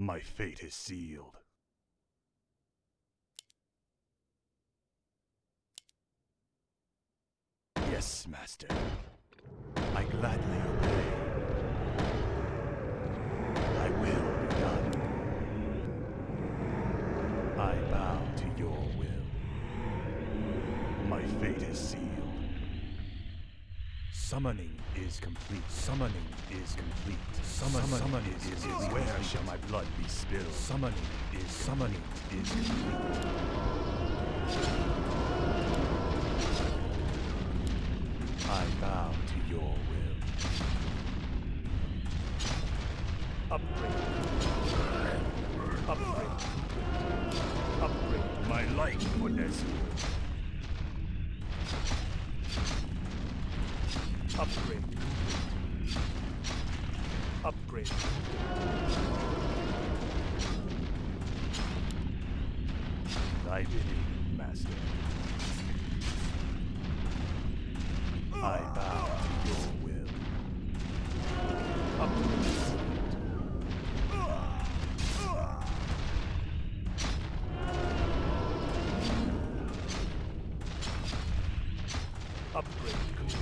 My fate is sealed. Yes, Master. I gladly obey. I will be done. I bow to your will. My fate is sealed. Summoning is complete. Summoning is complete. Summon, summoning is, is, is where shall blood be spilled? Summoning is summoning is complete. I bow to your will. Upgrade. Upgrade. Upgrade my light for Ner'zhul. Upgrade. Upgrade. I did it, Master. I bow to your will. Up Upgrade